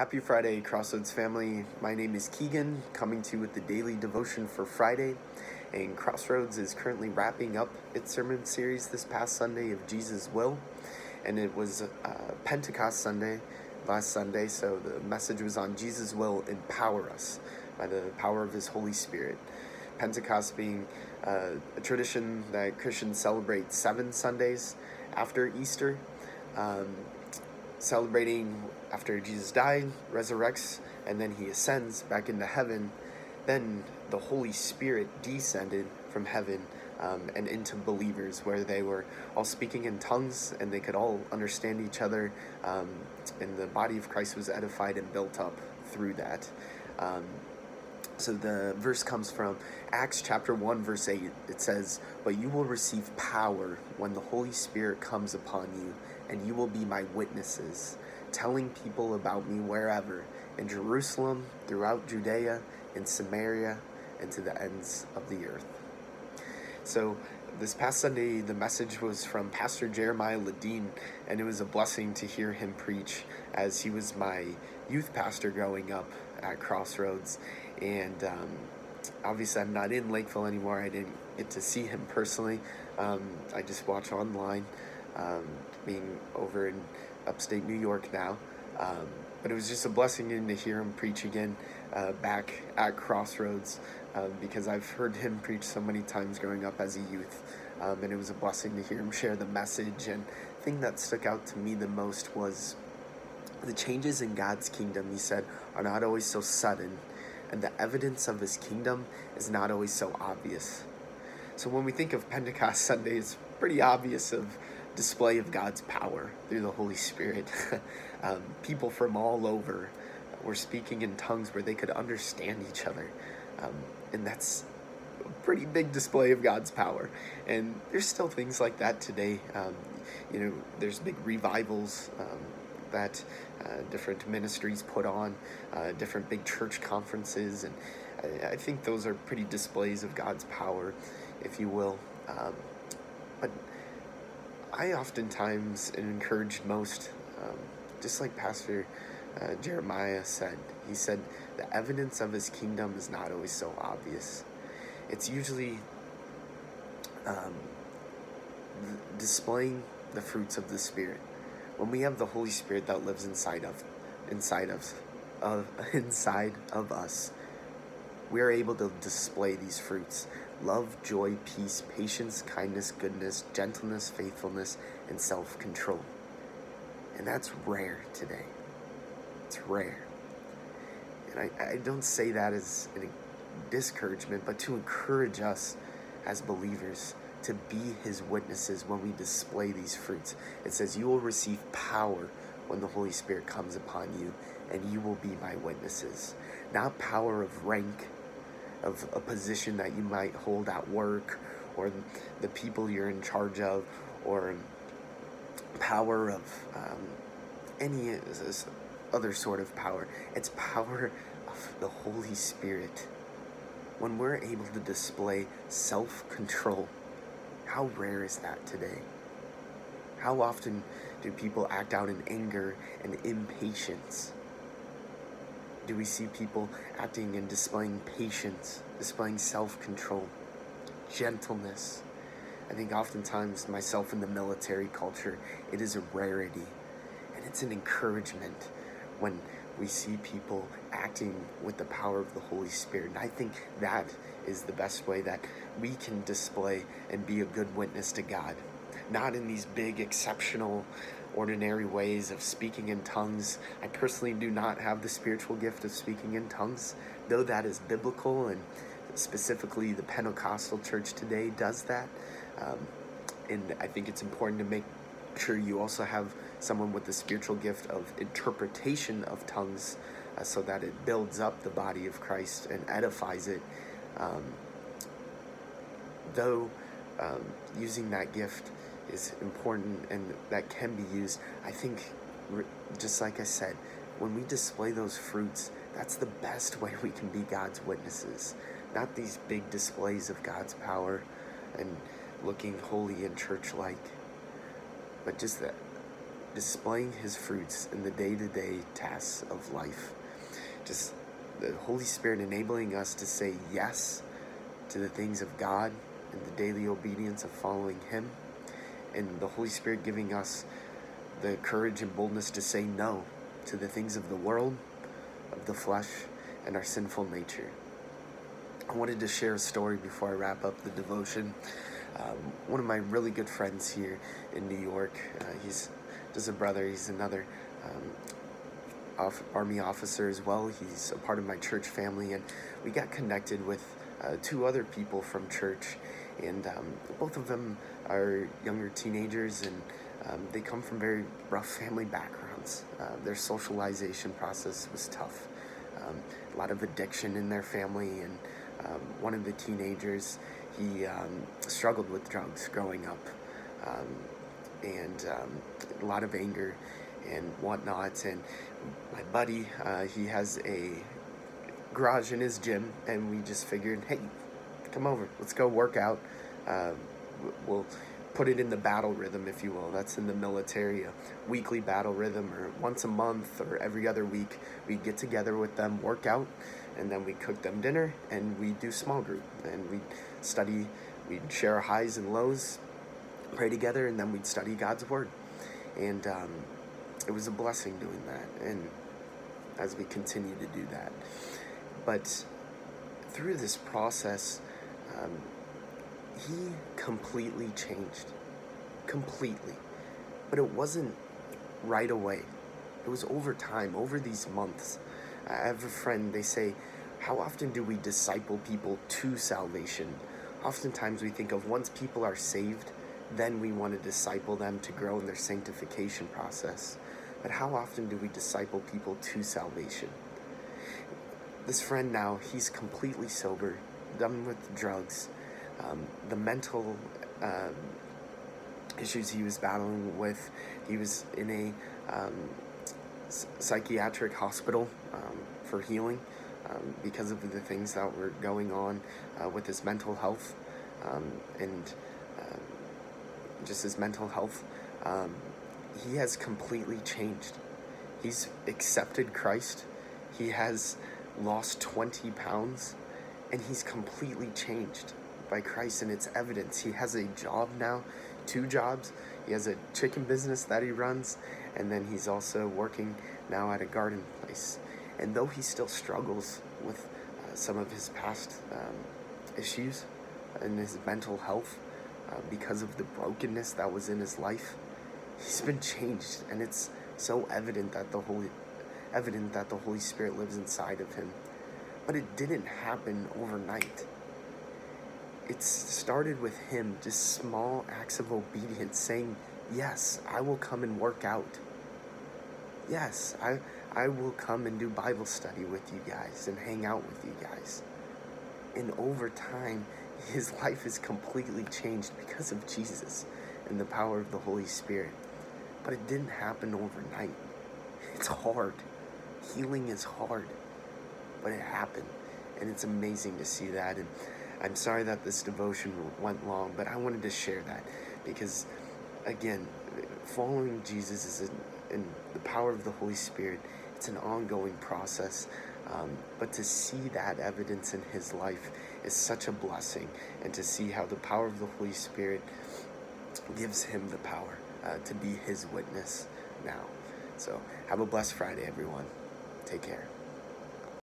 Happy Friday, Crossroads family. My name is Keegan, coming to you with the daily devotion for Friday. And Crossroads is currently wrapping up its sermon series this past Sunday of Jesus' Will. And it was uh, Pentecost Sunday last Sunday, so the message was on Jesus' will empower us by the power of His Holy Spirit. Pentecost being uh, a tradition that Christians celebrate seven Sundays after Easter. Um, celebrating after Jesus died, resurrects, and then he ascends back into heaven, then the Holy Spirit descended from heaven um, and into believers, where they were all speaking in tongues and they could all understand each other, um, and the body of Christ was edified and built up through that. Um, so the verse comes from Acts chapter 1, verse 8. It says, But you will receive power when the Holy Spirit comes upon you, and you will be my witnesses, telling people about me wherever in Jerusalem, throughout Judea, in Samaria, and to the ends of the earth. So this past Sunday, the message was from Pastor Jeremiah Ladine, and it was a blessing to hear him preach as he was my youth pastor growing up at Crossroads. And um, obviously, I'm not in Lakeville anymore. I didn't get to see him personally. Um, I just watch online, um, being over in upstate New York now. Um, but it was just a blessing to hear him preach again uh, back at Crossroads uh, because I've heard him preach so many times growing up as a youth. Um, and it was a blessing to hear him share the message. And the thing that stuck out to me the most was the changes in God's kingdom, he said, are not always so sudden, and the evidence of his kingdom is not always so obvious. So when we think of Pentecost Sunday, it's pretty obvious of display of God's power through the Holy Spirit. um, people from all over were speaking in tongues where they could understand each other. Um, and that's a pretty big display of God's power. And there's still things like that today. Um, you know, there's big revivals um, that uh, different ministries put on, uh, different big church conferences, and I, I, think those are pretty displays of God's power, if you will. Um, but I oftentimes am encouraged most, um, just like Pastor uh, Jeremiah said, he said, the evidence of his kingdom is not always so obvious. It's usually um, displaying the fruits of the Spirit when we have the Holy Spirit that lives inside of inside of of inside of us, we are able to display these fruits love, joy, peace, patience, kindness, goodness, gentleness, faithfulness, and self control. And that's rare today. It's rare. And I, I don't say that as a discouragement, but to encourage us as believers to be his witnesses when we display these fruits. It says, You will receive power when the Holy Spirit comes upon you, and you will be my witnesses. Not power of rank, of a position that you might hold at work, or the people you're in charge of, or power of um, any other sort of power. It's power of the Holy Spirit. When we're able to display self control, how rare is that today? How often do people act out in anger and impatience? Do we see people acting and displaying patience, displaying self control, gentleness? I think oftentimes, myself in the military culture, it is a rarity. And it's an encouragement when we see people acting with the power of the Holy Spirit. And I think that is the best way that we can display and be a good witness to God. Not in these big, exceptional, ordinary ways of speaking in tongues. I personally do not have the spiritual gift of speaking in tongues, though that is biblical and specifically the Pentecostal church today does that. Um, and I think it's important to make sure you also have someone with the spiritual gift of interpretation of tongues uh, so that it builds up the body of Christ and edifies it. Um, though um, using that gift is important and that can be used, I think, just like I said, when we display those fruits, that's the best way we can be God's witnesses. Not these big displays of God's power and looking holy and church like, but just that displaying his fruits in the day to day tasks of life. Just the Holy Spirit enabling us to say yes to the things of God and the daily obedience of following Him, and the Holy Spirit giving us the courage and boldness to say no to the things of the world, of the flesh, and our sinful nature. I wanted to share a story before I wrap up the devotion. Um, one of my really good friends here in New York, uh, he's just a brother, he's another um, off, army officer as well. He's a part of my church family, and we got connected with uh, two other people from church, and um, both of them are younger teenagers, and um, they come from very rough family backgrounds. Uh, their socialization process was tough. Um, a lot of addiction in their family, and um, one of the teenagers, he um, struggled with drugs growing up, um, and a lot of anger and whatnot. And my buddy, uh, he has a garage in his gym, and we just figured, hey, come over, let's go work out. Uh, we'll put it in the battle rhythm, if you will. That's in the military, a weekly battle rhythm, or once a month, or every other week. We get together with them, work out, and then we cook them dinner, and we do small group, and we study, we'd share highs and lows, pray together, and then we'd study God's Word. And um, it was a blessing doing that, and as we continue to do that. But through this process, um, he completely changed. Completely. But it wasn't right away. It was over time, over these months. I have a friend, they say, How often do we disciple people to salvation? Oftentimes we think of once people are saved, then we want to disciple them to grow in their sanctification process. But how often do we disciple people to salvation? This friend now, he's completely sober, done with drugs, um, the mental um, issues he was battling with. He was in a um, psychiatric hospital um, for healing um, because of the things that were going on uh, with his mental health um, and just his mental health. he has completely changed. He's accepted Christ. He has lost 20 pounds and he's completely changed by Christ, and it's evidence. He has a job now, two jobs. He has a chicken business that he runs, and then he's also working now at a garden place. And though he still struggles with uh, some of his past um, issues and his mental health uh, because of the brokenness that was in his life, he's been changed, and it's so evident that the Holy, evident that the Holy Spirit lives inside of him. But it didn't happen overnight. It started with him just small acts of obedience saying yes i will come and work out. Yes i i will come and do bible study with you guys and hang out with you guys. And over time his life is completely changed because of jesus and the power of the holy spirit. But it didn't happen overnight. It's hard. Healing is hard but it happened and it's amazing to see that and I'm sorry that this devotion went long, but I wanted to share that because, again, following Jesus is in, the power of the Holy Spirit. It's an ongoing process, um, but to see that evidence in his life is such a blessing, and to see how the power of the Holy Spirit gives him the power uh, to be his witness now. So, have a blessed Friday, everyone. Take care.